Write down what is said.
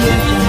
audio you.